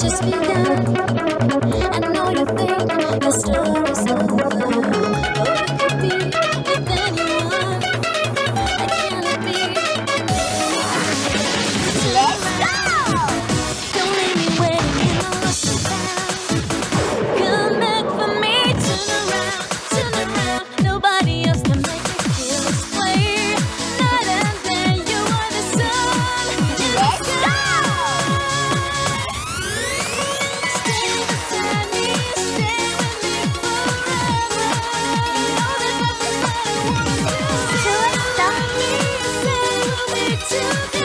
just begun. to be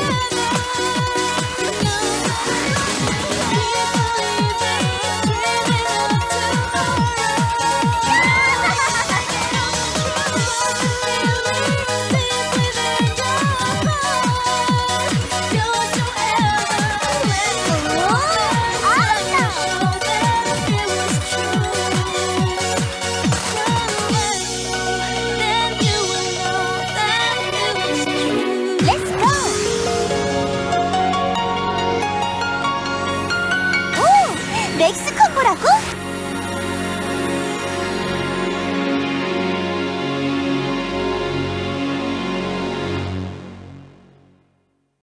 렉스 콤보라고?